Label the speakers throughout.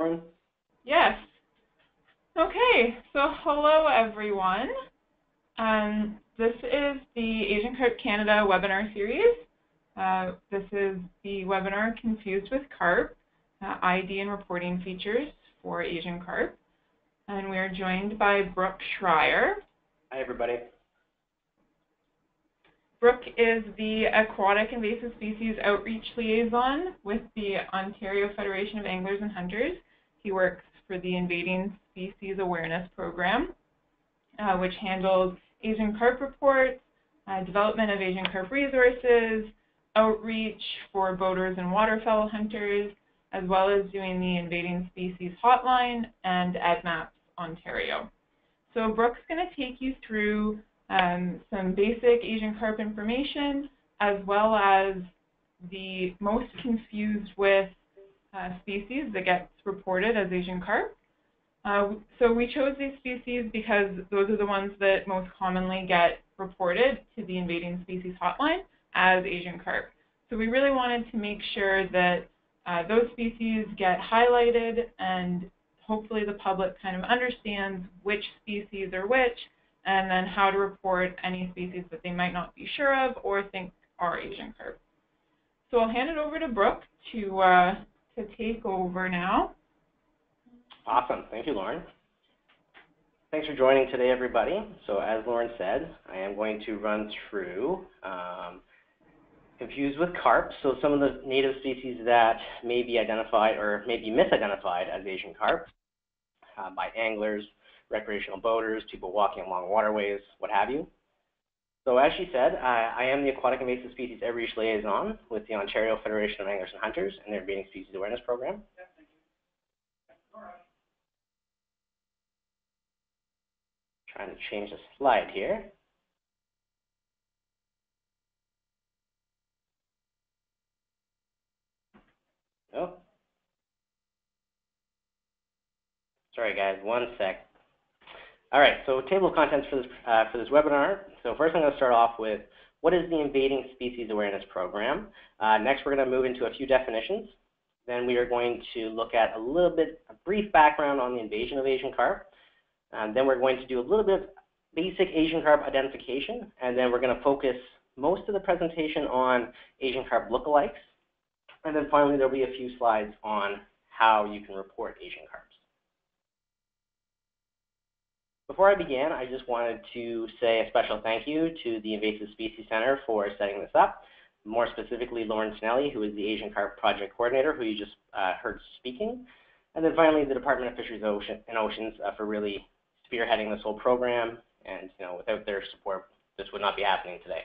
Speaker 1: Lauren?
Speaker 2: Yes. Okay, so hello everyone. Um, this is the Asian Carp Canada webinar series. Uh, this is the webinar Confused with Carp, uh, ID and reporting features for Asian carp. And we are joined by Brook Schryer.
Speaker 1: Hi, everybody.
Speaker 2: Brooke is the Aquatic Invasive Species Outreach Liaison with the Ontario Federation of Anglers and Hunters. He works for the Invading Species Awareness Program, uh, which handles Asian carp reports, uh, development of Asian carp resources, outreach for boaters and waterfowl hunters, as well as doing the Invading Species Hotline and EDDMapS Ontario. So Brook's going to take you through um, some basic Asian carp information, as well as the most confused with species that gets reported as Asian carp. Uh, so we chose these species because those are the ones that most commonly get reported to the invading species hotline as Asian carp. So we really wanted to make sure that uh, those species get highlighted and hopefully the public kind of understands which species are which and then how to report any species that they might not be sure of or think are Asian carp. So I'll hand it over to Brook to, uh, to take over now.
Speaker 1: Awesome. Thank you, Lauren. Thanks for joining today, everybody. So as Lauren said, I am going to run through um, confused with carp, so some of the native species that may be identified or may be misidentified as Asian carp uh, by anglers, recreational boaters, people walking along waterways, what have you. So as she said, I, I am the Aquatic Invasive Species Outreach Liaison with the Ontario Federation of Anglers and Hunters and their Invading Species Awareness Program. Trying to change the slide here. Oh. Sorry guys, one sec. All right, so table of contents for this, uh, for this webinar. So first I'm going to start off with what is the Invading Species Awareness Program? Uh, next we're going to move into a few definitions. Then we are going to look at a little bit, a brief background on the invasion of Asian carp. And then we're going to do a little bit of basic Asian carp identification. And then we're going to focus most of the presentation on Asian carp lookalikes. And then finally there'll be a few slides on how you can report Asian carp. Before I begin, I just wanted to say a special thank you to the Invasive Species Centre for setting this up. More specifically, Lauren Snelly, who is the Asian Carp Project Coordinator, who you just uh, heard speaking. And then finally, the Department of Fisheries and Oceans uh, for really spearheading this whole program. And you know, without their support, this would not be happening today.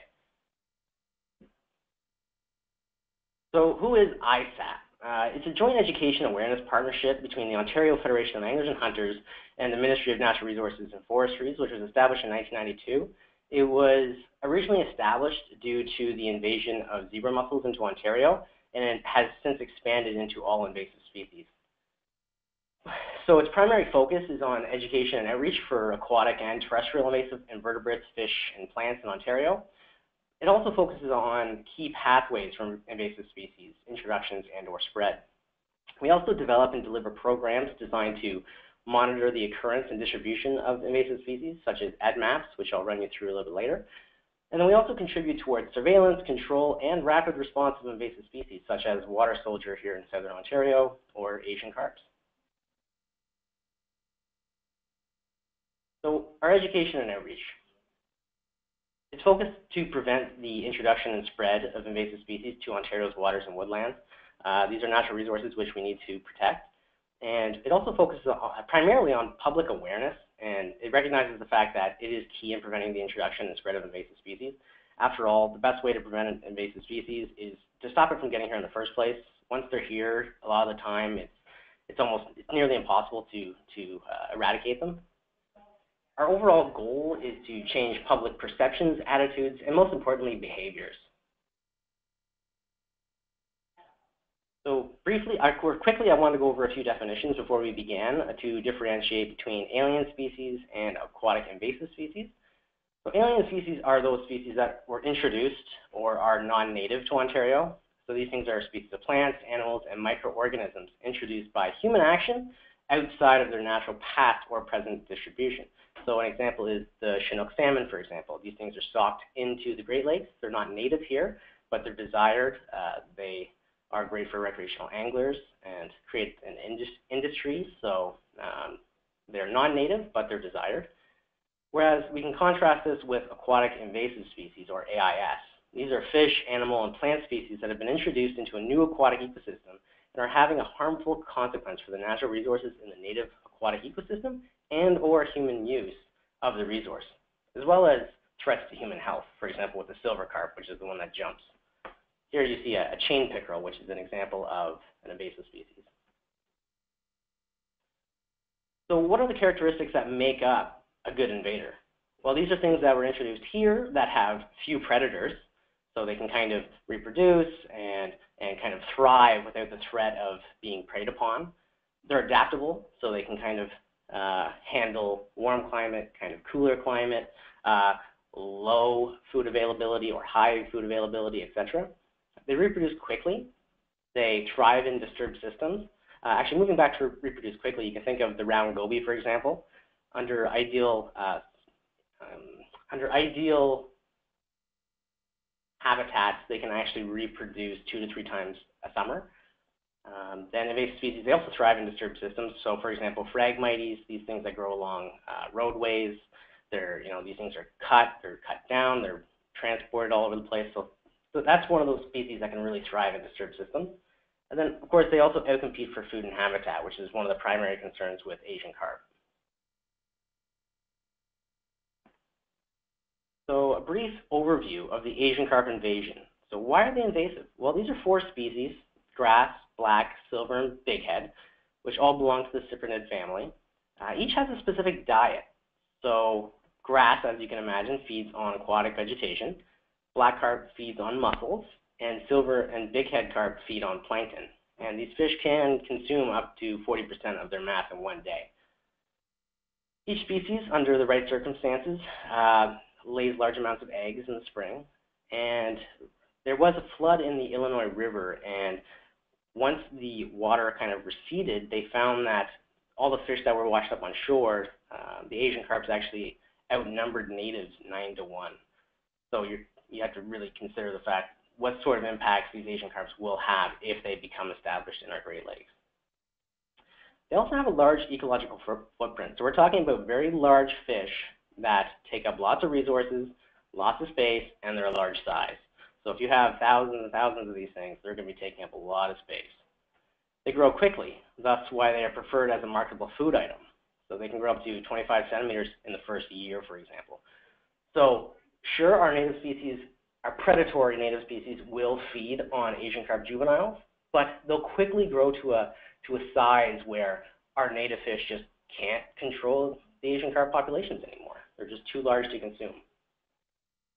Speaker 1: So who is ISAP? Uh, it's a joint education awareness partnership between the Ontario Federation of Anglers and Hunters and the Ministry of Natural Resources and Forestries, which was established in 1992. It was originally established due to the invasion of zebra mussels into Ontario, and it has since expanded into all invasive species. So its primary focus is on education and outreach for aquatic and terrestrial invasive invertebrates, fish, and plants in Ontario. It also focuses on key pathways from invasive species, introductions, and or spread. We also develop and deliver programs designed to monitor the occurrence and distribution of invasive species, such as EDDMapS, which I'll run you through a little bit later. And then we also contribute towards surveillance, control, and rapid response of invasive species, such as water soldier here in southern Ontario or Asian carps. So our education and outreach. It's focused to prevent the introduction and spread of invasive species to Ontario's waters and woodlands. Uh, these are natural resources which we need to protect. And it also focuses on, primarily on public awareness, and it recognizes the fact that it is key in preventing the introduction and spread of invasive species. After all, the best way to prevent invasive species is to stop it from getting here in the first place. Once they're here, a lot of the time, it's, it's almost it's nearly impossible to, to uh, eradicate them. Our overall goal is to change public perceptions, attitudes, and most importantly, behaviors. So briefly, or quickly, I want to go over a few definitions before we begin uh, to differentiate between alien species and aquatic invasive species. So alien species are those species that were introduced or are non-native to Ontario. So these things are species of plants, animals, and microorganisms introduced by human action outside of their natural past or present distribution. So an example is the Chinook salmon, for example. These things are stocked into the Great Lakes. They're not native here, but they're desired. Uh, they are great for recreational anglers and create an indus industry. So um, they're non-native, but they're desired. Whereas we can contrast this with aquatic invasive species, or AIS. These are fish, animal, and plant species that have been introduced into a new aquatic ecosystem and are having a harmful consequence for the natural resources in the native aquatic ecosystem and or human use of the resource, as well as threats to human health, for example, with the silver carp, which is the one that jumps. Here you see a, a chain pickerel, which is an example of an invasive species. So what are the characteristics that make up a good invader? Well, these are things that were introduced here that have few predators, so they can kind of reproduce and, and kind of thrive without the threat of being preyed upon. They're adaptable, so they can kind of uh, handle warm climate, kind of cooler climate, uh, low food availability or high food availability, etc. They reproduce quickly. They thrive in disturbed systems. Uh, actually, moving back to reproduce quickly, you can think of the round goby, for example. Under ideal, uh, um, under ideal habitats, they can actually reproduce two to three times a summer. Um, then invasive species, they also thrive in disturbed systems. So, for example, Phragmites, these things that grow along uh, roadways, they're, you know, these things are cut, they're cut down, they're transported all over the place. So, so that's one of those species that can really thrive in disturbed systems. And then, of course, they also outcompete for food and habitat, which is one of the primary concerns with Asian carp. So a brief overview of the Asian carp invasion. So why are they invasive? Well, these are four species, grass, black, silver, and bighead, which all belong to the cyprinid family. Uh, each has a specific diet. So grass, as you can imagine, feeds on aquatic vegetation. Black carp feeds on mussels, and silver and bighead carp feed on plankton. And these fish can consume up to 40% of their mass in one day. Each species, under the right circumstances, uh, lays large amounts of eggs in the spring. And there was a flood in the Illinois River, and once the water kind of receded, they found that all the fish that were washed up on shore, uh, the Asian carps actually outnumbered natives nine to one. So you you have to really consider the fact what sort of impacts these Asian carps will have if they become established in our Great Lakes. They also have a large ecological footprint. So we're talking about very large fish that take up lots of resources, lots of space, and they're a large size. So if you have thousands and thousands of these things, they're going to be taking up a lot of space. They grow quickly, thus why they are preferred as a marketable food item. So they can grow up to 25 centimeters in the first year, for example. So sure, our native species, our predatory native species will feed on Asian carp juveniles, but they'll quickly grow to a, to a size where our native fish just can't control the Asian carp populations anymore. They're just too large to consume.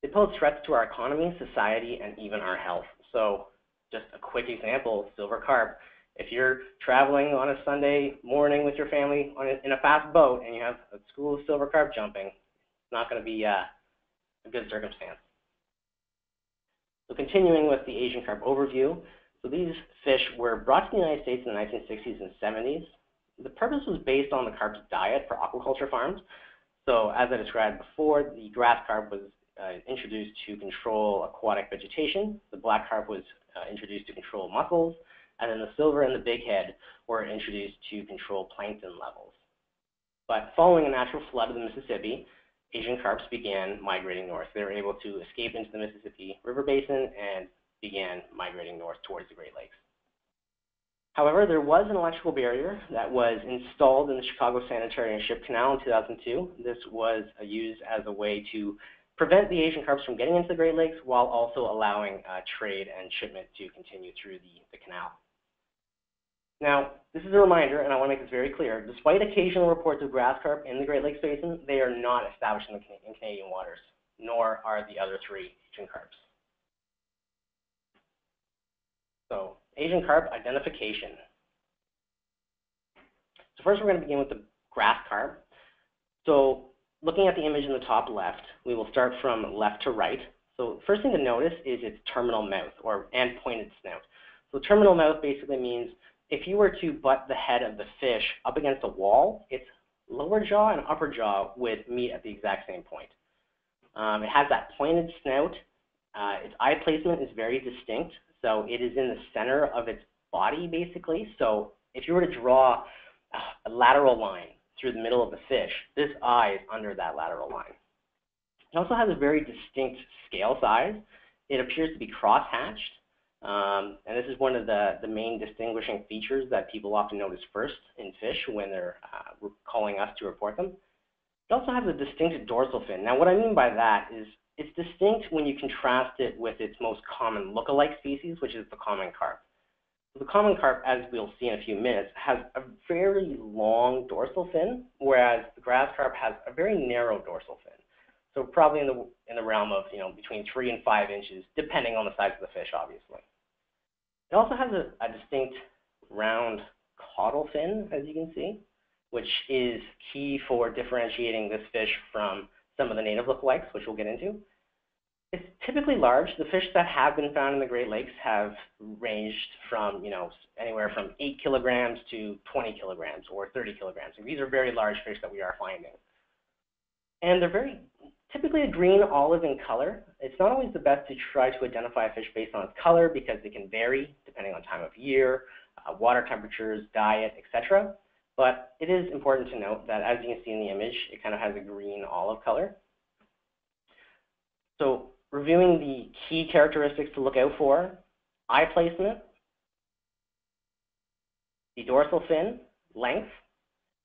Speaker 1: They pose threats to our economy, society, and even our health. So just a quick example, silver carp. If you're traveling on a Sunday morning with your family on a, in a fast boat and you have a school of silver carp jumping, it's not going to be uh, a good circumstance. So continuing with the Asian carp overview, so these fish were brought to the United States in the 1960s and 70s. The purpose was based on the carp's diet for aquaculture farms. So as I described before, the grass carp was uh, introduced to control aquatic vegetation. The black carp was uh, introduced to control mussels. And then the silver and the bighead were introduced to control plankton levels. But following a natural flood of the Mississippi, Asian carps began migrating north. They were able to escape into the Mississippi River Basin and began migrating north towards the Great Lakes. However, there was an electrical barrier that was installed in the Chicago Sanitary and Ship Canal in 2002. This was uh, used as a way to prevent the Asian carps from getting into the Great Lakes while also allowing uh, trade and shipment to continue through the, the canal. Now, this is a reminder, and I want to make this very clear. Despite occasional reports of grass carp in the Great Lakes Basin, they are not established in, the, in Canadian waters, nor are the other three Asian carps. So Asian carp identification. So first we're going to begin with the grass carp. So looking at the image in the top left, we will start from left to right. So first thing to notice is its terminal mouth or and pointed snout. So terminal mouth basically means if you were to butt the head of the fish up against a wall, its lower jaw and upper jaw would meet at the exact same point. Um, it has that pointed snout. Uh, its eye placement is very distinct, so it is in the center of its body basically. So if you were to draw a lateral line through the middle of the fish, this eye is under that lateral line. It also has a very distinct scale size. It appears to be cross-hatched, um, and this is one of the, the main distinguishing features that people often notice first in fish when they're uh, calling us to report them. It also has a distinct dorsal fin. Now, what I mean by that is it's distinct when you contrast it with its most common look-alike species, which is the common carp. The common carp, as we'll see in a few minutes, has a very long dorsal fin, whereas the grass carp has a very narrow dorsal fin. So probably in the in the realm of you know between three and five inches, depending on the size of the fish, obviously. It also has a, a distinct round caudal fin, as you can see, which is key for differentiating this fish from some of the native lookalikes, which we'll get into. It's typically large. The fish that have been found in the Great Lakes have ranged from, you know, anywhere from 8 kilograms to 20 kilograms or 30 kilograms. So these are very large fish that we are finding. And they're very typically a green olive in color. It's not always the best to try to identify a fish based on its color because it can vary depending on time of year, uh, water temperatures, diet, etc. But it is important to note that as you can see in the image, it kind of has a green olive color. So reviewing the key characteristics to look out for, eye placement, the dorsal fin, length,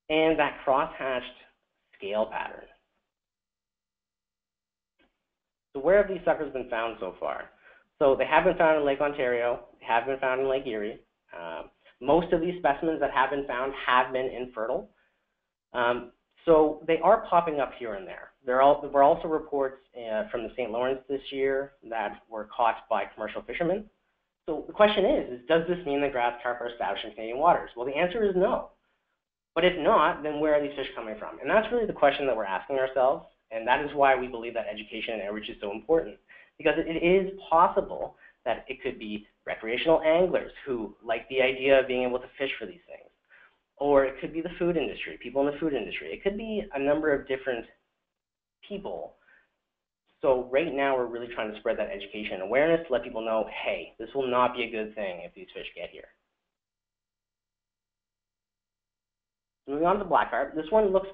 Speaker 1: and that cross-hatched scale pattern. So where have these suckers been found so far? So they have been found in Lake Ontario, they have been found in Lake Erie. Um, most of these specimens that have been found have been infertile. Um, so they are popping up here and there. There were also reports uh, from the St. Lawrence this year that were caught by commercial fishermen. So the question is, is does this mean that grass carp are established in Canadian waters? Well, the answer is no. But if not, then where are these fish coming from? And that's really the question that we're asking ourselves. And that is why we believe that education and outreach is so important. Because it is possible that it could be recreational anglers who like the idea of being able to fish for these things. Or it could be the food industry, people in the food industry. It could be a number of different people. So right now we're really trying to spread that education and awareness to let people know, hey, this will not be a good thing if these fish get here. Moving on to black carp, this one looks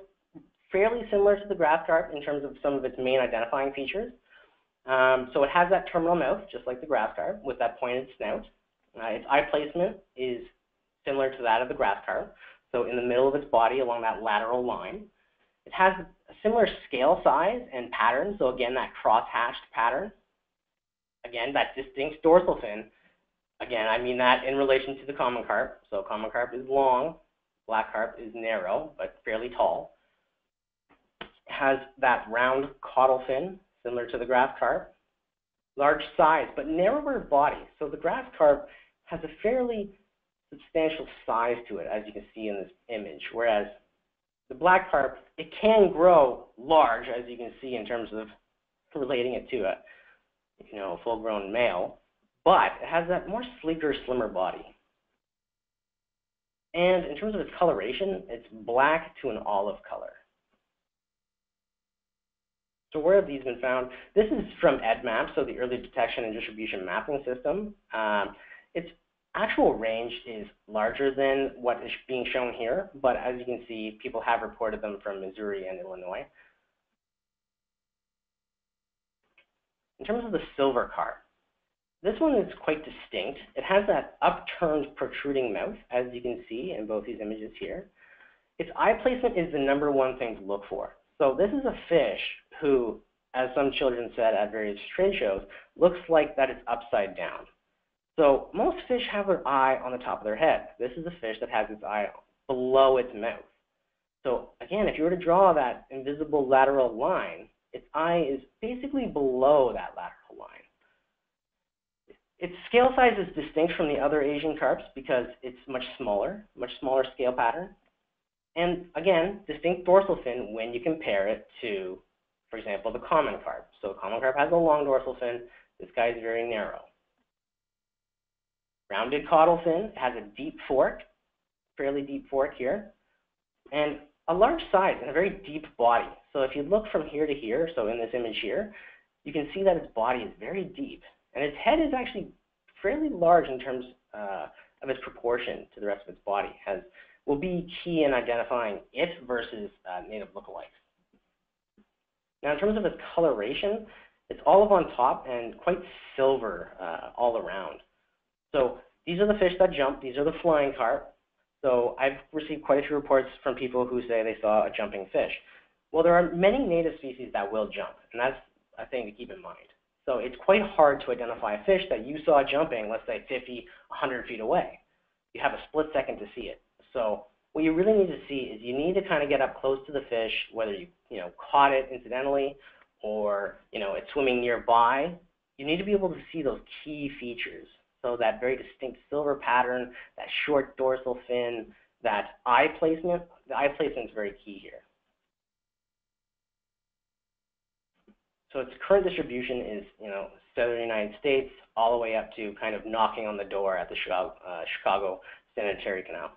Speaker 1: fairly similar to the grass carp in terms of some of its main identifying features. Um, so it has that terminal mouth, just like the grass carp, with that pointed snout. Uh, its eye placement is similar to that of the grass carp, so in the middle of its body along that lateral line. It has a similar scale size and pattern, so again, that cross-hatched pattern. Again, that distinct dorsal fin. Again, I mean that in relation to the common carp. So common carp is long, black carp is narrow, but fairly tall has that round caudal fin, similar to the grass carp. Large size, but narrower body. So the grass carp has a fairly substantial size to it, as you can see in this image, whereas the black carp, it can grow large, as you can see in terms of relating it to a you know, full-grown male, but it has that more sleeker, slimmer body. And in terms of its coloration, it's black to an olive color. So where have these been found? This is from EDMAP, so the Early Detection and Distribution Mapping System. Um, its actual range is larger than what is being shown here, but as you can see, people have reported them from Missouri and Illinois. In terms of the silver carp, this one is quite distinct. It has that upturned protruding mouth, as you can see in both these images here. Its eye placement is the number one thing to look for. So this is a fish who, as some children said at various trade shows, looks like that it's upside down. So most fish have their eye on the top of their head. This is a fish that has its eye below its mouth. So again, if you were to draw that invisible lateral line, its eye is basically below that lateral line. Its scale size is distinct from the other Asian carps because it's much smaller, much smaller scale pattern. And again, distinct dorsal fin when you compare it to For example, the common carp. So common carp has a long dorsal fin. This guy is very narrow. Rounded caudal fin has a deep fork, fairly deep fork here, and a large size and a very deep body. So if you look from here to here, so in this image here, you can see that its body is very deep, and its head is actually fairly large in terms uh, of its proportion to the rest of its body, has will be key in identifying it versus uh, native lookalikes. Now, in terms of its coloration, it's olive on top and quite silver uh, all around. So these are the fish that jump. These are the flying carp. So I've received quite a few reports from people who say they saw a jumping fish. Well, there are many native species that will jump, and that's a thing to keep in mind. So it's quite hard to identify a fish that you saw jumping, let's say 50, 100 feet away. You have a split second to see it. So what you really need to see is you need to kind of get up close to the fish, whether you, you know, caught it incidentally or, you know, it's swimming nearby. You need to be able to see those key features. So that very distinct silver pattern, that short dorsal fin, that eye placement, the eye placement is very key here. So its current distribution is, you know, southern United States all the way up to kind of knocking on the door at the Chicago, uh, Chicago Sanitary Canal.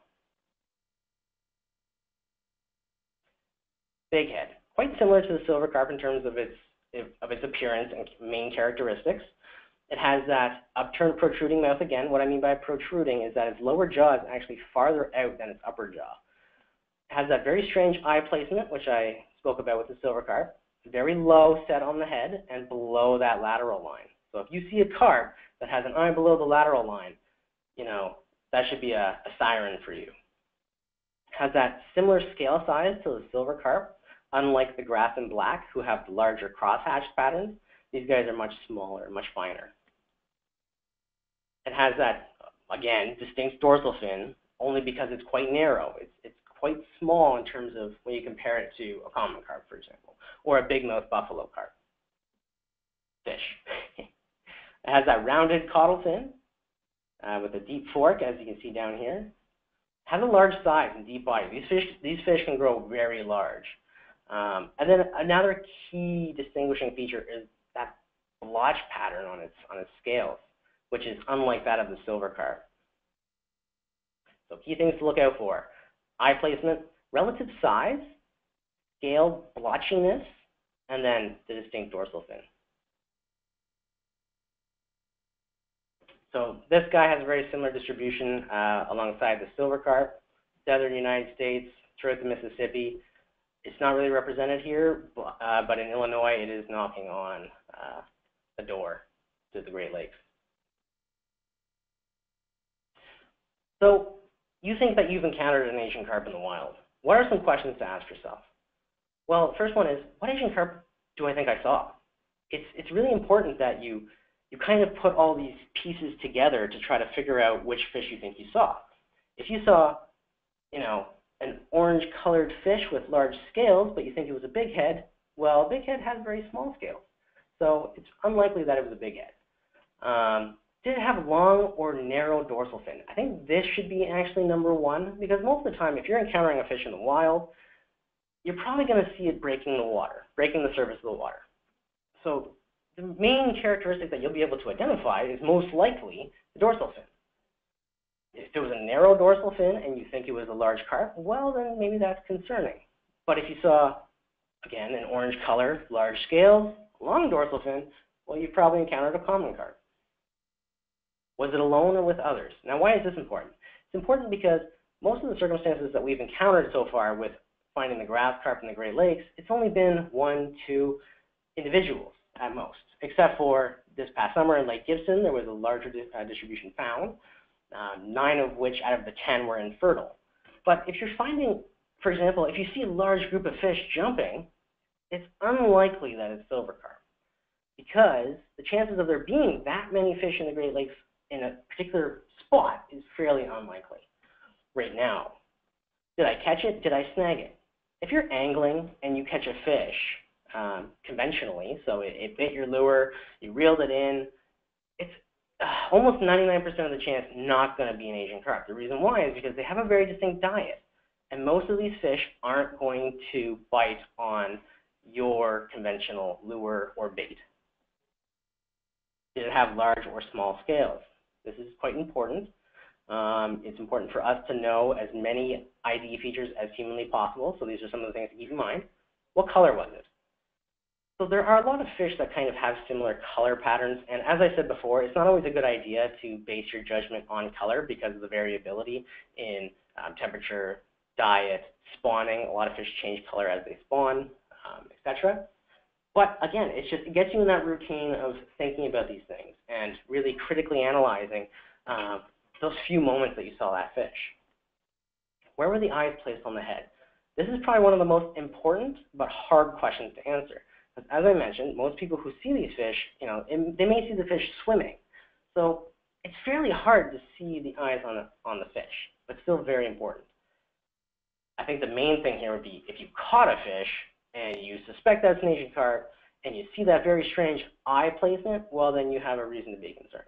Speaker 1: Big head, quite similar to the silver carp in terms of its of its appearance and main characteristics. It has that upturned protruding mouth again. What I mean by protruding is that its lower jaw is actually farther out than its upper jaw. It has that very strange eye placement, which I spoke about with the silver carp very low set on the head and below that lateral line. So if you see a carp that has an eye below the lateral line, you know, that should be a, a siren for you. Has that similar scale size to the silver carp, unlike the grass and black who have larger crosshatch patterns. These guys are much smaller, much finer. It has that, again, distinct dorsal fin, only because it's quite narrow. It's, it's quite small in terms of when you compare it to a common carp, for example, or a big-mouth buffalo carp fish. it has that rounded caudal fin uh, with a deep fork, as you can see down here. Has a large size and deep body. These fish, these fish can grow very large. Um, and then another key distinguishing feature is that blotch pattern on its on its scales, which is unlike that of the silver carp. So key things to look out for eye placement, relative size, scale blotchiness, and then the distinct dorsal fin. So this guy has a very similar distribution uh, alongside the silver carp, southern United States, throughout the Mississippi. It's not really represented here, but, uh, but in Illinois it is knocking on uh, the door to the Great Lakes. So you think that you've encountered an Asian carp in the wild. What are some questions to ask yourself? Well, first one is, what Asian carp do I think I saw? It's, it's really important that you, you kind of put all these pieces together to try to figure out which fish you think you saw. If you saw, you know, an orange colored fish with large scales, but you think it was a big head, well, a big head has very small scales. So it's unlikely that it was a big head. Um, did it have a long or narrow dorsal fin? I think this should be actually number one because most of the time, if you're encountering a fish in the wild, you're probably going to see it breaking the water, breaking the surface of the water. So the main characteristic that you'll be able to identify is most likely the dorsal fin. If there was a narrow dorsal fin and you think it was a large carp, well, then maybe that's concerning. But if you saw, again, an orange color, large scales, long dorsal fin, well, you've probably encountered a common carp. Was it alone or with others? Now, why is this important? It's important because most of the circumstances that we've encountered so far with finding the grass carp in the Great Lakes, it's only been one, two individuals at most, except for this past summer in Lake Gibson, there was a larger di uh, distribution found, uh, nine of which out of the 10 were infertile. But if you're finding, for example, if you see a large group of fish jumping, it's unlikely that it's silver carp because the chances of there being that many fish in the Great Lakes in a particular spot is fairly unlikely right now. Did I catch it? Did I snag it? If you're angling and you catch a fish um, conventionally, so it, it, bit your lure, you reeled it in, almost 99% of the chance not going to be an Asian carp. The reason why is because they have a very distinct diet. And most of these fish aren't going to bite on your conventional lure or bait? Did it have large or small scales? This is quite important. Um, it's important for us to know as many ID features as humanly possible, so these are some of the things to keep in mind. What color was it? So there are a lot of fish that kind of have similar color patterns, and as I said before, it's not always a good idea to base your judgment on color because of the variability in um, temperature, diet, spawning. A lot of fish change color as they spawn, um, etc. But again, it's just it gets you in that routine of thinking about these things and really critically analyzing uh, those few moments that you saw that fish. Where were the eyes placed on the head? This is probably one of the most important but hard questions to answer. As I mentioned, most people who see these fish, you know, they may see the fish swimming. So it's fairly hard to see the eyes on the, on the fish, but still very important. I think the main thing here would be if you caught a fish and you suspect that's an Asian carp and you see that very strange eye placement, well, then you have a reason to be concerned.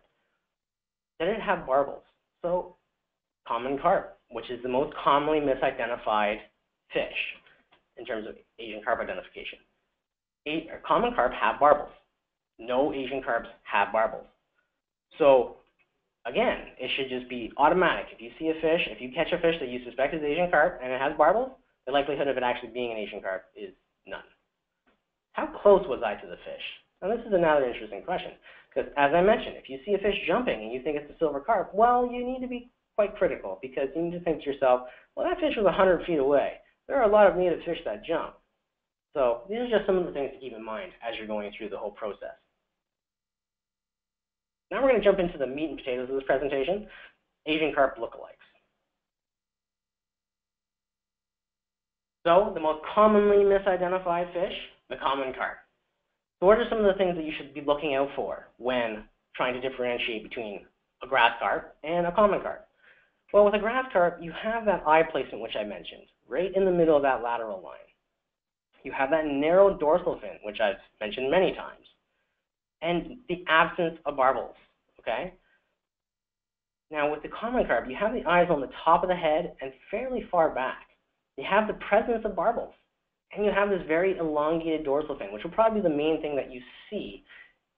Speaker 1: Did it have barbels? So common carp, which is the most commonly misidentified fish in terms of Asian carp identification. Common carp have barbels. No Asian carps have barbels. So again, it should just be automatic. If you see a fish, if you catch a fish that you suspect is Asian carp and it has barbels, the likelihood of it actually being an Asian carp is none. How close was I to the fish? Now this is another interesting question, because as I mentioned, if you see a fish jumping and you think it's a silver carp, well, you need to be quite critical, because you need to think to yourself, well, that fish was 100 feet away. There are a lot of native fish that jump. So these are just some of the things to keep in mind as you're going through the whole process. Now we're going to jump into the meat and potatoes of this presentation, Asian carp lookalikes. So the most commonly misidentified fish, the common carp. So what are some of the things that you should be looking out for when trying to differentiate between a grass carp and a common carp? Well, with a grass carp, you have that eye placement which I mentioned, right in the middle of that lateral line. You have that narrow dorsal fin, which I've mentioned many times and the absence of barbels, okay? Now, with the common carp, you have the eyes on the top of the head and fairly far back. You have the presence of barbels, and you have this very elongated dorsal fin, which will probably be the main thing that you see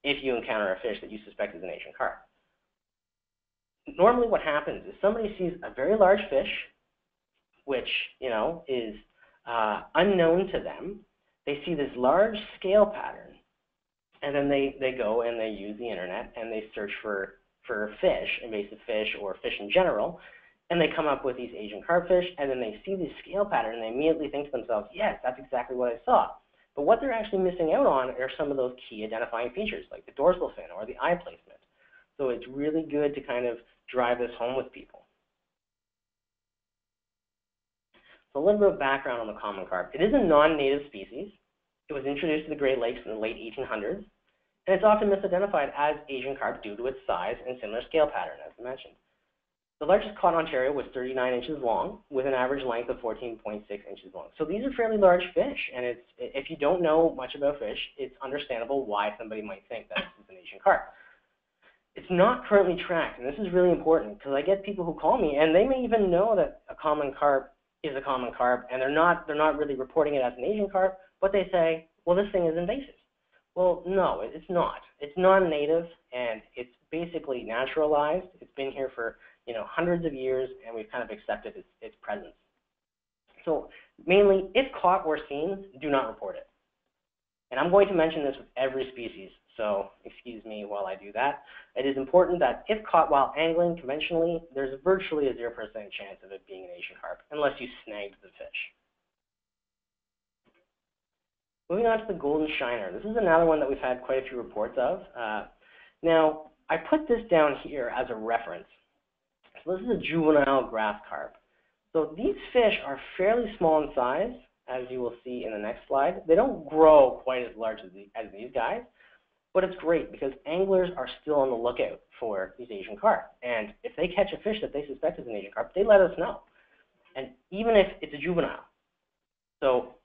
Speaker 1: if you encounter a fish that you suspect is an Asian carp. Normally what happens is somebody sees a very large fish, which, you know, is uh, unknown to them. They see this large scale pattern, and then they, they go and they use the internet and they search for, for fish, invasive fish or fish in general, and they come up with these Asian carpfish, and then they see this scale pattern, and they immediately think to themselves, yes, that's exactly what I saw. But what they're actually missing out on are some of those key identifying features, like the dorsal fin or the eye placement. So it's really good to kind of drive this home with people. A little bit of background on the common carp. It is a non-native species. It was introduced to the Great Lakes in the late 1800s, and it's often misidentified as Asian carp due to its size and similar scale pattern, as I mentioned. The largest caught in Ontario was 39 inches long, with an average length of 14.6 inches long. So these are fairly large fish, and it's if you don't know much about fish, it's understandable why somebody might think that this is an Asian carp. It's not currently tracked, and this is really important because I get people who call me, and they may even know that a common carp is a common carp, and they're not they're not really reporting it as an Asian carp, but they say, well, this thing is invasive. Well, no, it's not. It's non-native, and it's basically naturalized. It's been here for you know hundreds of years, and we've kind of accepted its, its presence. So mainly, if caught or seen, do not report it. And I'm going to mention this with every species, so excuse me while I do that. It is important that if caught while angling conventionally, there's virtually a 0% chance of it being an Asian carp, unless you snagged the fish. Moving on to the golden shiner. This is another one that we've had quite a few reports of. Uh, now, I put this down here as a reference. So this is a juvenile grass carp. So these fish are fairly small in size, as you will see in the next slide. They don't grow quite as large as, the, as these guys, but it's great because anglers are still on the lookout for these Asian carp. And if they catch a fish that they suspect is an Asian carp, they let us know. And even if it's a juvenile. So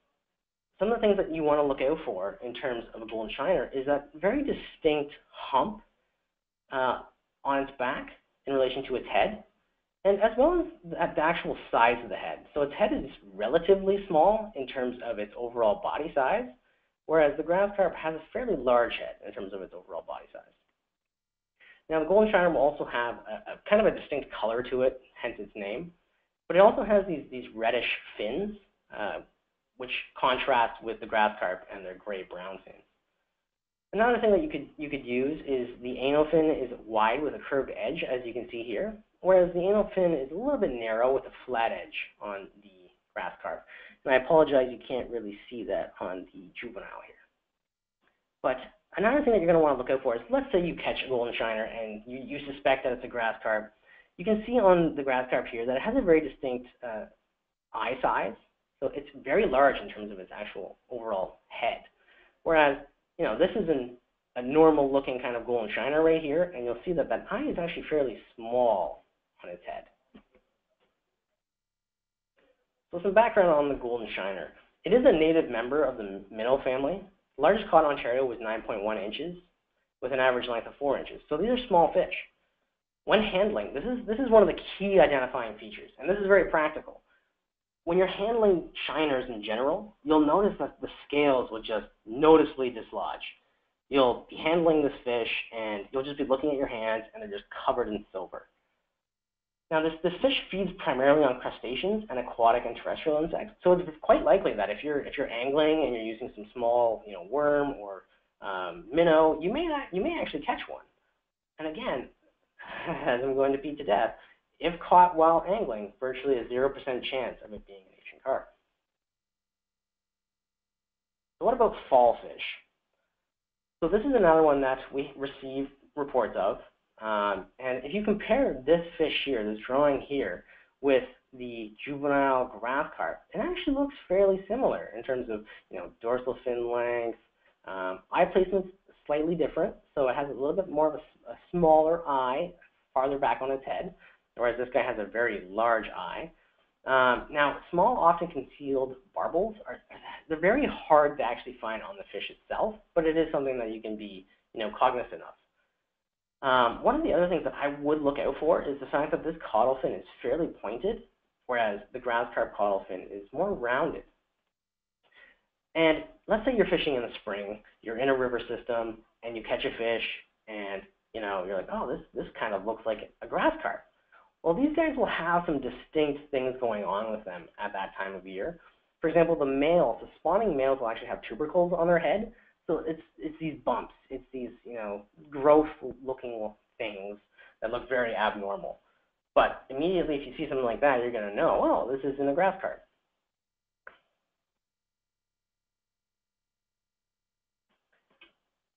Speaker 1: some of the things that you want to look out for in terms of a golden shiner is that very distinct hump uh, on its back in relation to its head, and as well as the actual size of the head. So its head is relatively small in terms of its overall body size, whereas the grass carp has a fairly large head in terms of its overall body size. Now, the golden shiner will also have a, a kind of a distinct color to it, hence its name, but it also has these, these reddish fins, uh, which contrast with the grass carp and their gray-brown fins. Another thing that you could, you could use is the anal fin is wide with a curved edge, as you can see here, whereas the anal fin is a little bit narrow with a flat edge on the grass carp. And I apologize, you can't really see that on the juvenile here. But another thing that you're going to want to look out for is, let's say you catch a golden shiner and you, you suspect that it's a grass carp. You can see on the grass carp here that it has a very distinct uh, eye size. So it's very large in terms of its actual overall head. Whereas, you know, this is an, a normal looking kind of golden shiner right here, and you'll see that that eye is actually fairly small on its head. So some background on the golden shiner. It is a native member of the minnow family. The largest caught in Ontario was 9.1 inches with an average length of 4 inches. So these are small fish. When handling, this is, this is one of the key identifying features, and this is very practical. When you're handling shiners in general, you'll notice that the scales will just noticeably dislodge. You'll be handling this fish, and you'll just be looking at your hands, and they're just covered in silver. Now, this, this fish feeds primarily on crustaceans and aquatic and terrestrial insects, so it's quite likely that if you're if you're angling and you're using some small, you know, worm or um, minnow, you may not, you may actually catch one. And again, as I'm going to beat to death, if caught while angling, virtually a 0% chance of it being an Asian carp. So what about fall fish? So this is another one that we receive reports of. Um, and if you compare this fish here, this drawing here, with the juvenile grass carp, it actually looks fairly similar in terms of you know dorsal fin length, um, eye placement's slightly different, so it has a little bit more of a, a, smaller eye farther back on its head, whereas this guy has a very large eye. Um, now, small, often concealed barbels are they're very hard to actually find on the fish itself, but it is something that you can be you know cognizant of. Um, one of the other things that I would look out for is the fact that this caudal fin is fairly pointed, whereas the grass carp caudal fin is more rounded. And let's say you're fishing in the spring, you're in a river system, and you catch a fish, and you know you're like, oh, this this kind of looks like a grass carp. Well, these guys will have some distinct things going on with them at that time of year. For example, the males, the spawning males will actually have tubercles on their head, so it's it's these bumps, it's these you know growth-looking things that look very abnormal. But immediately, if you see something like that, you're going to know, oh, this is in a grass carp.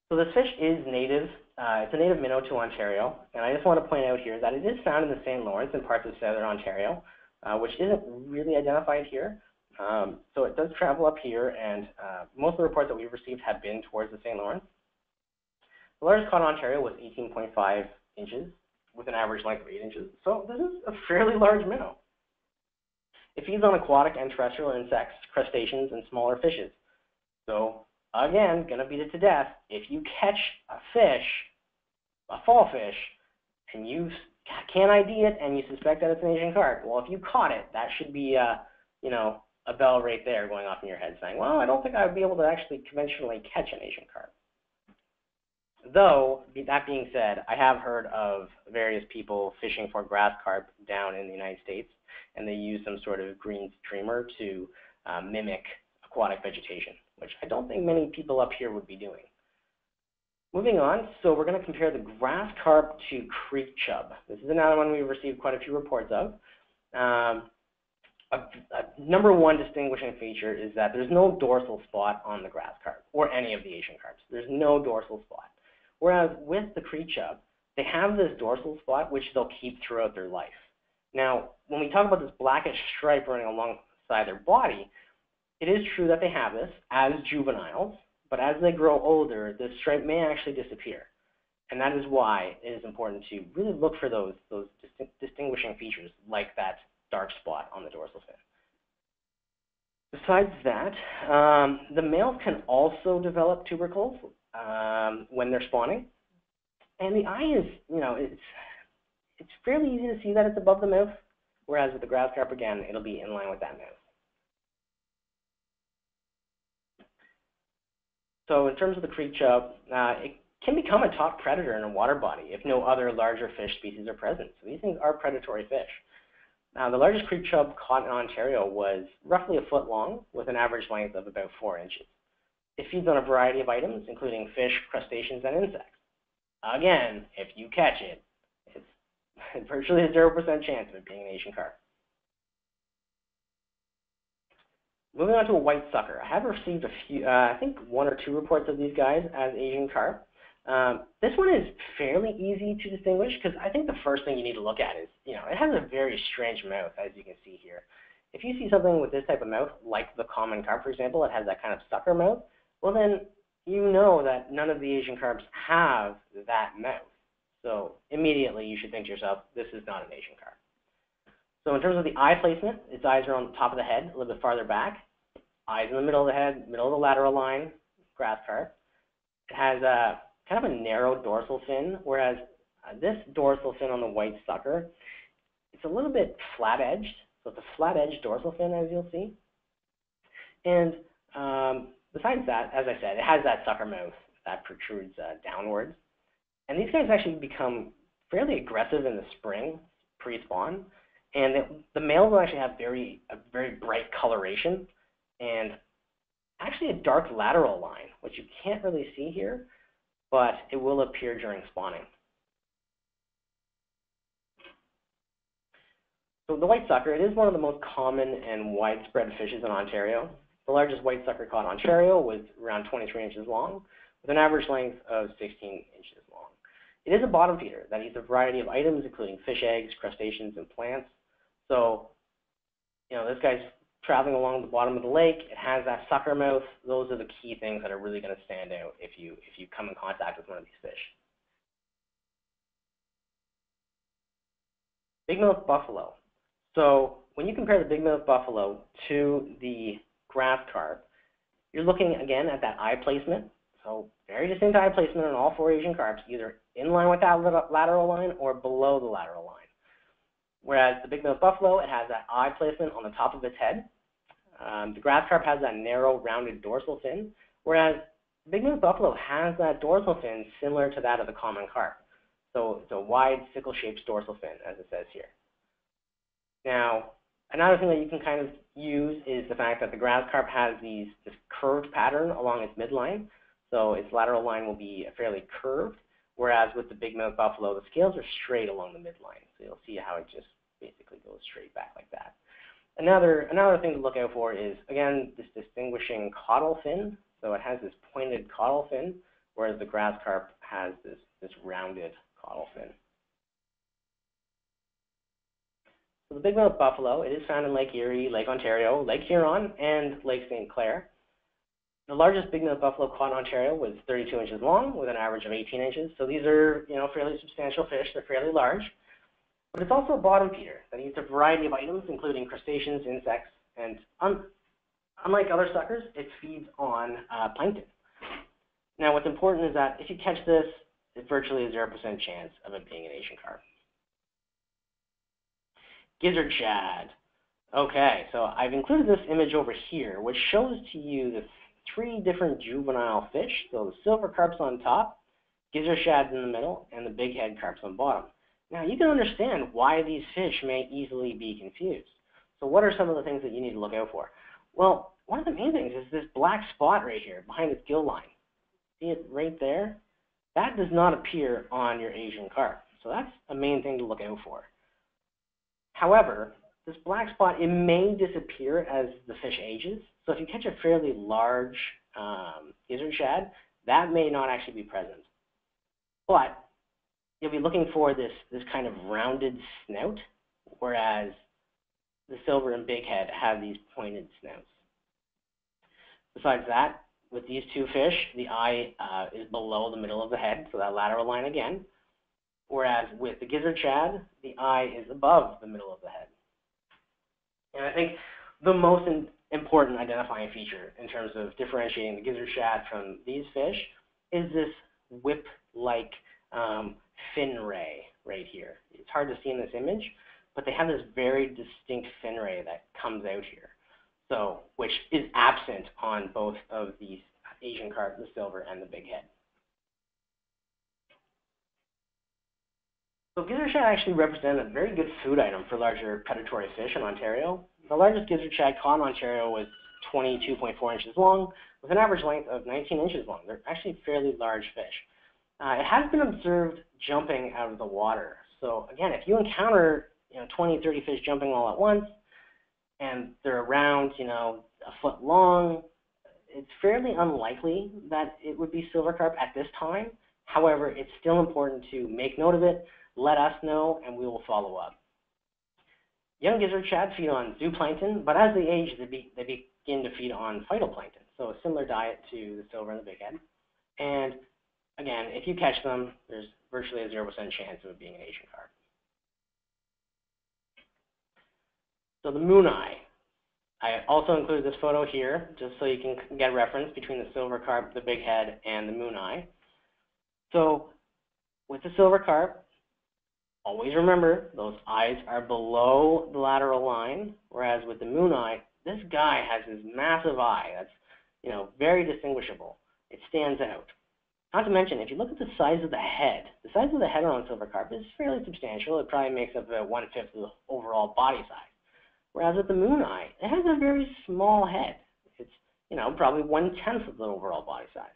Speaker 1: So this fish is native. Uh, it's a native minnow to Ontario, and I just want to point out here that it is found in the St. Lawrence and parts of southern Ontario, uh, which isn't really identified here. Um, so it does travel up here, and uh, most of the reports that we've received have been towards the St. Lawrence. The largest caught in Ontario was 18.5 inches, with an average length of 8 inches. So this is a fairly large minnow. It feeds on aquatic and terrestrial insects, crustaceans, and smaller fishes. So again, gonna beat it to death. If you catch a fish, a fall fish, and you can't ID it and you suspect that it's an Asian carp, well, if you caught it, that should be, uh, you know, a bell right there going off in your head saying, well, I don't think I would be able to actually conventionally catch an Asian carp. Though, that being said, I have heard of various people fishing for grass carp down in the United States, and they use some sort of green streamer to uh, mimic aquatic vegetation, which I don't think many people up here would be doing. Moving on, so we're going to compare the grass carp to creek chub. This is another one we've received quite a few reports of. Um, a, a number one distinguishing feature is that there's no dorsal spot on the grass carp or any of the Asian carps. There's no dorsal spot. Whereas with the chub, they have this dorsal spot which they'll keep throughout their life. Now, when we talk about this blackish stripe running alongside their body, it is true that they have this as juveniles, but as they grow older, this stripe may actually disappear. And that is why it is important to really look for those, those distinguishing features like that dark spot on the dorsal fin. Besides that, um, the males can also develop tubercles um, when they're spawning. And the eye is, you know, it's, it's fairly easy to see that it's above the mouth, whereas with the grass carp, again, it'll be in line with that mouth. So in terms of the chub, uh, it can become a top predator in a water body if no other larger fish species are present. So these things are predatory fish. Now, the largest creek chub caught in Ontario was roughly a foot long with an average length of about four inches. It feeds on a variety of items, including fish, crustaceans, and insects. Again, if you catch it, it's virtually a 0% chance of it being an Asian carp. Moving on to a white sucker. I have received a few, uh, I think one or two reports of these guys as Asian carp. Um, this one is fairly easy to distinguish because I think the first thing you need to look at is, you know, it has a very strange mouth, as you can see here. If you see something with this type of mouth, like the common carp, for example, it has that kind of sucker mouth, well then you know that none of the Asian carps have that mouth. So immediately you should think to yourself, this is not an Asian carp. So in terms of the eye placement, its eyes are on the top of the head, a little bit farther back. Eyes in the middle of the head, middle of the lateral line, grass carp. It has a kind of a narrow dorsal fin, whereas this dorsal fin on the white sucker, it's a little bit flat-edged. So it's a flat-edged dorsal fin, as you'll see. And um, besides that, as I said, it has that sucker mouth that protrudes uh, downwards. And these guys actually become fairly aggressive in the spring, pre-spawn. And the, the males will actually have very a very bright coloration and actually a dark lateral line, which you can't really see here, but it will appear during spawning. So the white sucker, it is one of the most common and widespread fishes in Ontario. The largest white sucker caught in Ontario was around 23 inches long, with an average length of 16 inches long. It is a bottom feeder that eats a variety of items, including fish eggs, crustaceans, and plants. So, you know, this guy's traveling along the bottom of the lake. It has that sucker mouth. Those are the key things that are really going to stand out if you if you come in contact with one of these fish. Bigmouth buffalo. So when you compare the bigmouth buffalo to the grass carp, you're looking again at that eye placement. So very distinct eye placement on all four Asian carps, either in line with that lateral line or below the lateral line. Whereas the bigmouth buffalo, it has that eye placement on the top of its head. Um, the grass carp has that narrow, rounded dorsal fin, whereas the bigmouth buffalo has that dorsal fin similar to that of the common carp. So it's a wide sickle-shaped dorsal fin, as it says here. Now, another thing that you can kind of use is the fact that the grass carp has these this curved pattern along its midline. So its lateral line will be fairly curved, whereas with the bigmouth buffalo, the scales are straight along the midline. So you'll see how it just basically goes straight back like that. Another, another thing to look out for is, again, this distinguishing caudal fin. So it has this pointed caudal fin, whereas the grass carp has this, this rounded caudal fin. So the bigmouth buffalo, it is found in Lake Erie, Lake Ontario, Lake Huron, and Lake St. Clair. The largest bigmouth buffalo caught in Ontario was 32 inches long with an average of 18 inches. So these are, you know, fairly substantial fish. They're fairly large. But it's also a bottom feeder that eats a variety of items, including crustaceans, insects, and un unlike other suckers, it feeds on uh, plankton. Now, what's important is that if you catch this, it's virtually a 0% chance of it being an Asian carp. Gizzard shad. Okay, so I've included this image over here, which shows to you the three different juvenile fish. So the silver carps on top, gizzard shads in the middle, and the big head carps on bottom. Now, you can understand why these fish may easily be confused. So what are some of the things that you need to look out for? Well, one of the main things is this black spot right here behind its gill line. See it right there? That does not appear on your Asian carp. So that's a main thing to look out for. However, this black spot, it may disappear as the fish ages. So if you catch a fairly large um, gizzard shad, that may not actually be present. But you'll be looking for this, this kind of rounded snout, whereas the silver and big head have these pointed snouts. Besides that, with these two fish, the eye uh, is below the middle of the head, so that lateral line again. Whereas with the gizzard shad, the eye is above the middle of the head. And I think the most important identifying feature in terms of differentiating the gizzard shad from these fish is this whip-like um, fin ray right here. It's hard to see in this image, but they have this very distinct fin ray that comes out here. So, which is absent on both of these Asian carp, the silver, and the big head. So gizzard shad actually represent a very good food item for larger predatory fish in Ontario. The largest gizzard shad caught in Ontario was 22.4 inches long, with an average length of 19 inches long. They're actually fairly large fish. Uh, it has been observed jumping out of the water. So again, if you encounter you know 20, 30 fish jumping all at once, and they're around you know a foot long, it's fairly unlikely that it would be silver carp at this time. However, it's still important to make note of it, let us know, and we will follow up. Young gizzard shad feed on zooplankton, but as they age, they, be, they begin to feed on phytoplankton, so a similar diet to the silver and the big head. And again, if you catch them, there's virtually a 0% chance of it being an Asian carp. So the moon eye. I also included this photo here, just so you can get reference between the silver carp, the big head, and the moon eye. So with the silver carp, Always remember, those eyes are below the lateral line, whereas with the moon eye, this guy has this massive eye that's, you know, very distinguishable. It stands out. Not to mention, if you look at the size of the head, the size of the head on silver carp is fairly substantial. It probably makes up about one-fifth of the overall body size. Whereas with the moon eye, it has a very small head. It's, you know, probably one-tenth of the overall body size.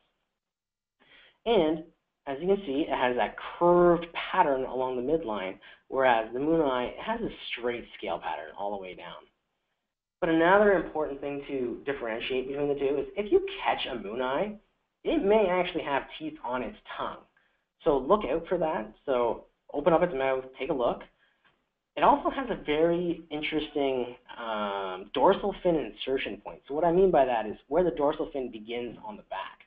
Speaker 1: And as you can see, it has that curved pattern along the midline, whereas the moon eye has a straight scale pattern all the way down. But another important thing to differentiate between the two is if you catch a moon eye, it may actually have teeth on its tongue. So look out for that. So open up its mouth, take a look. It also has a very interesting um, dorsal fin insertion point. So what I mean by that is where the dorsal fin begins on the back.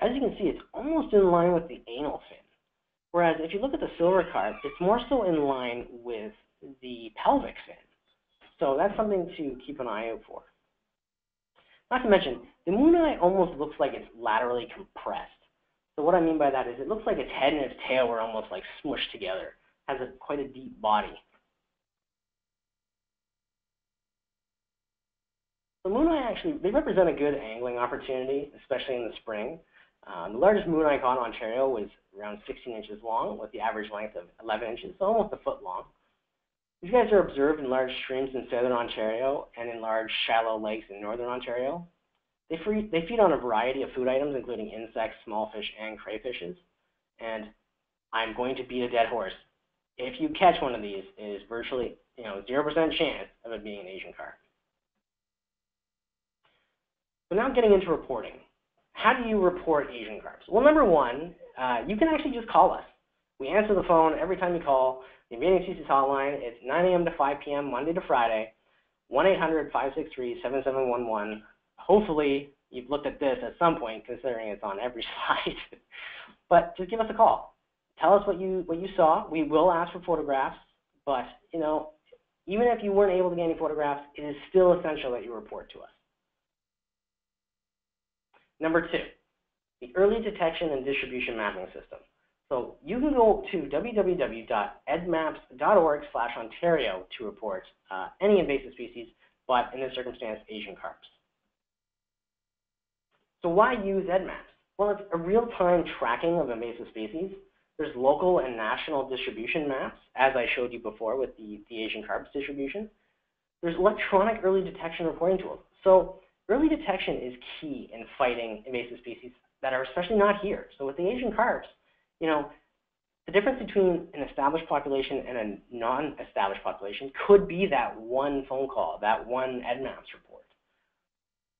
Speaker 1: As you can see, it's almost in line with the anal fin. Whereas if you look at the silver carp, it's more so in line with the pelvic fin. So that's something to keep an eye out for. Not to mention, the moon eye almost looks like it's laterally compressed. So what I mean by that is it looks like its head and its tail were almost like smushed together. It has a, quite a deep body. The moon eye actually, they represent a good angling opportunity, especially in the spring. Um, the largest moon eye caught in Ontario was around 16 inches long, with the average length of 11 inches, so almost a foot long. These guys are observed in large streams in southern Ontario and in large shallow lakes in northern Ontario. They, free, they feed on a variety of food items, including insects, small fish, and crayfishes. And I'm going to beat a dead horse. If you catch one of these, it is virtually you know 0% chance of it being an Asian carp. So now getting into reporting how do you report Asian carps? Well, number one, uh, you can actually just call us. We answer the phone every time you call. The Invading Species Hotline, it's 9 a.m. to 5 p.m. Monday to Friday, 1-800-563-7711. Hopefully, you've looked at this at some point, considering it's on every slide. but just give us a call. Tell us what you what you saw. We will ask for photographs, but you know, even if you weren't able to get any photographs, it is still essential that you report to us. Number two, the Early Detection and Distribution Mapping System. So you can go to www.eddmaps.org slash Ontario to report uh, any invasive species, but in this circumstance, Asian carps. So why use EDDMapS? Well, it's a real-time tracking of invasive species. There's local and national distribution maps, as I showed you before with the, the Asian carps distribution. There's electronic early detection reporting tools. So Early detection is key in fighting invasive species that are especially not here. So with the Asian carps, you know, the difference between an established population and a non-established population could be that one phone call, that one EDDMapS report.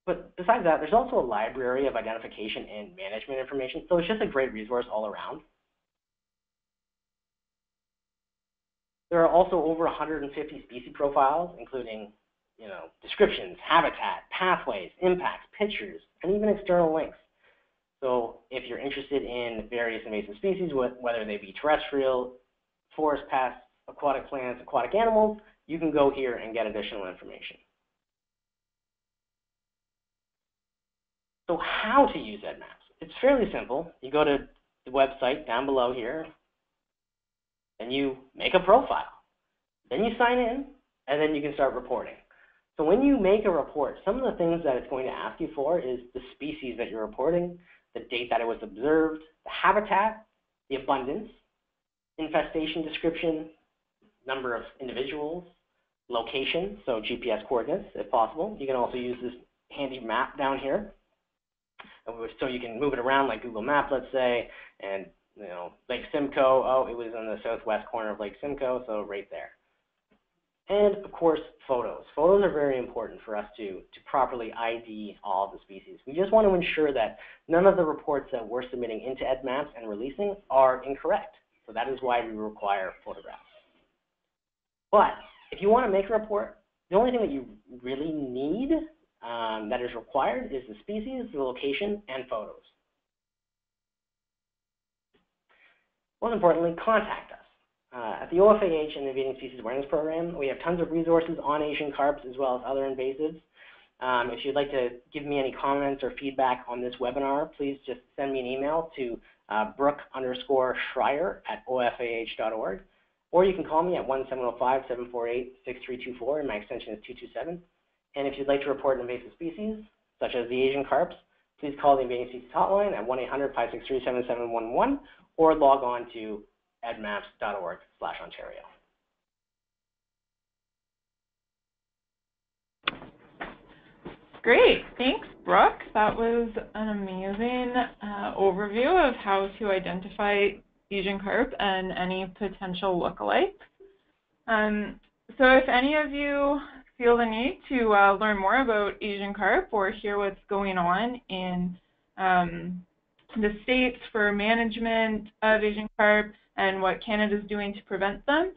Speaker 1: But besides that, there's also a library of identification and management information, so it's just a great resource all around. There are also over 150 species profiles, including you know, descriptions, habitat, pathways, impacts, pictures, and even external links. So if you're interested in various invasive species, whether they be terrestrial, forest pests, aquatic plants, aquatic animals, you can go here and get additional information. So how to use EDDMapS? It's fairly simple. You go to the website down below here, and you make a profile. Then you sign in, and then you can start reporting. So when you make a report, some of the things that it's going to ask you for is the species that you're reporting, the date that it was observed, the habitat, the abundance, infestation description, number of individuals, location, so GPS coordinates if possible. You can also use this handy map down here. So you can move it around like Google Map, let's say, and you know, Lake Simcoe, oh, it was in the southwest corner of Lake Simcoe, so right there. And of course, photos. Photos are very important for us to, to properly ID all the species. We just want to ensure that none of the reports that we're submitting into EDDMapS and releasing are incorrect. So that is why we require photographs. But if you want to make a report, the only thing that you really need um, that is required is the species, the location, and photos. Most importantly, contact us. Uh, at the OFAH and the Invading Species Awareness Program, we have tons of resources on Asian carps as well as other invasives. Um, if you'd like to give me any comments or feedback on this webinar, please just send me an email to uh, Brook underscore Schryer at ofah.org, or you can call me at 1-705-748-6324, and my extension is 227. And if you'd like to report an invasive species, such as the Asian carps, please call the Invading Species Hotline at 1-800-563-7711, or log on to eddmaps.org slash Ontario.
Speaker 2: Great, thanks Brook. That was an amazing uh, overview of how to identify Asian carp and any potential lookalikes. Um, so if any of you feel the need to uh, learn more about Asian carp or hear what's going on in um, the states for management of Asian carp and what Canada is doing to prevent them,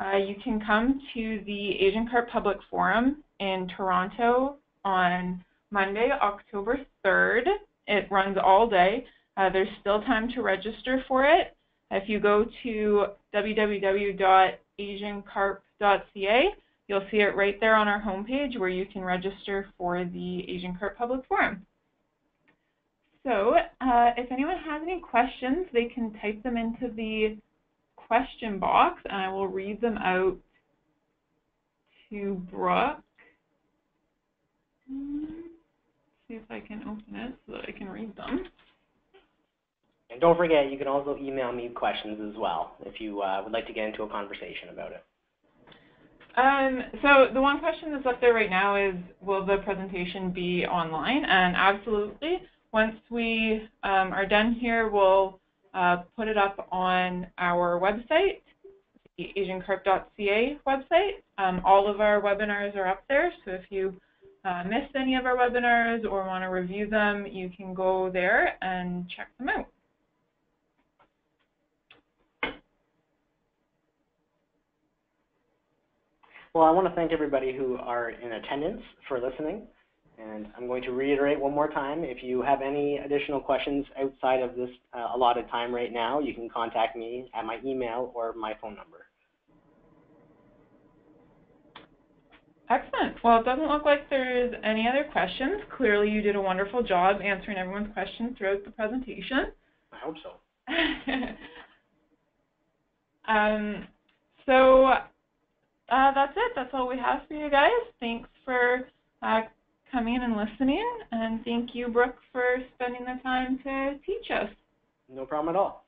Speaker 2: uh, you can come to the Asian Carp Public Forum in Toronto on Monday, October 3rd. It runs all day. Uh, there's still time to register for it. If you go to www.asiancarp.ca, you'll see it right there on our homepage where you can register for the Asian Carp Public Forum. So uh, if anyone has any questions, they can type them into the question box, and I will read them out to Brook. See if I can open it so that I can read them.
Speaker 1: And don't forget, you can also email me questions as well if you uh, would like to get into a conversation about it.
Speaker 2: Um, so the one question that's up there right now is, will the presentation be online? And absolutely. Once we um, are done here, we'll uh, put it up on our website, the asiancarp.ca website. Um, all of our webinars are up there, so if you uh, missed any of our webinars or want to review them, you can go there and check them out.
Speaker 1: Well, I want to thank everybody who are in attendance for listening. And I'm going to reiterate one more time, if you have any additional questions outside of this uh, allotted time right now, you can contact me at my email or my phone number.
Speaker 2: Excellent. Well, it doesn't look like there's any other questions. Clearly, you did a wonderful job answering everyone's questions throughout the presentation.
Speaker 1: I hope so.
Speaker 2: um, so uh, that's it. That's all we have for you guys. Thanks for uh, coming and listening. And thank you, Brook, for spending the time to teach us.
Speaker 1: No problem at all.